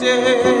day.